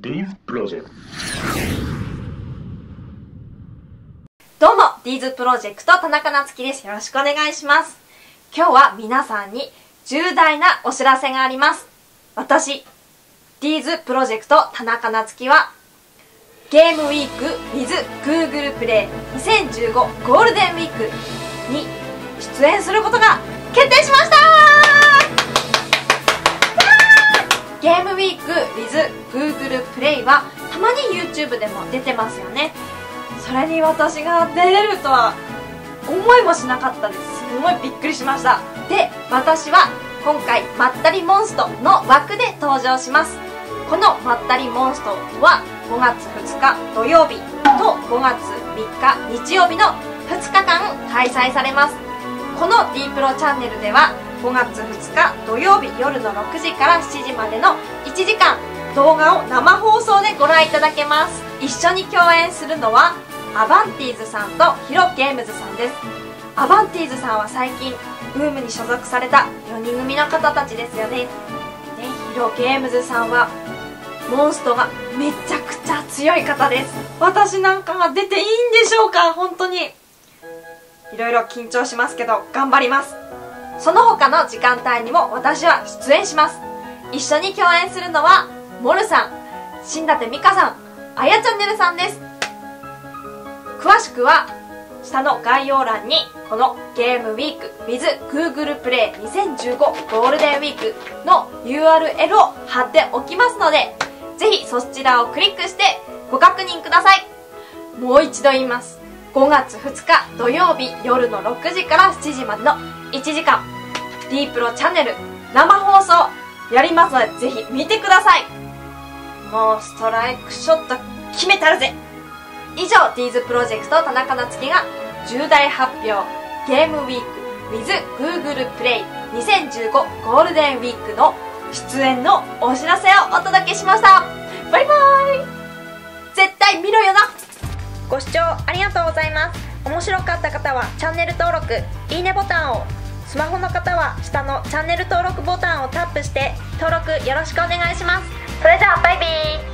These project どうも、ディーズプロジェクト田中夏樹です。よろしくお願いします。今日は皆さんに重大なお知らせがあります。私、ディーズプロジェクト田中夏樹は、ゲームウィーク with Google プレイ2015ゴールデンウィークに出演することが決定しましたレイはたまに YouTube でも出てますよね。それに私が出れるとは思いもしなかったです。すごいびっくりしました。で私は今回まったりモンストの枠で登場します。このまったりモンストは5月2日土曜日と5月3日日曜日の2日間開催されます。この D プロチャンネルでは5月2日土曜日夜の6時から7時までの1時間動画を生放送でご覧いただけます。一緒に共演するのはアバンティーズさんとヒロゲームズさんです。アバンティーズさんは最近ブームに所属された4人組の方たちですよね。でヒロゲームズさんはモンストがめちゃくちゃ強い方です。私なんかが出ていいんでしょうか？本当に。いろいろ緊張しますけど頑張ります。その他の時間帯にも私は出演します。一緒に共演するのはモルさん新舘美香さんあやチャンネルさんです。詳しくは下の概要欄にこのゲームウィーク with Google プレイ2015ゴールデンウィークの URL を貼っておきますのでぜひそちらをクリックしてご確認ください。もう一度言います。5月2日土曜日夜の6時から7時までの1時間 D プロチャンネル生放送やりますのでぜひ見てください。もうストライクショット決めたるぜ。以上 D ズプロジェクト田中夏樹が重大発表ゲームウィーク with Google プレイ2015ゴールデンウィークの出演のお知らせをお届けしました。バイバイ。絶対見ろよな。ご視聴ありがとうございます。面白かった方はチャンネル登録いいねボタンを。スマホの方は下のチャンネル登録ボタンをタップして登録よろしくお願いします。それじゃあバイビー